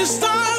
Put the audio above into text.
Está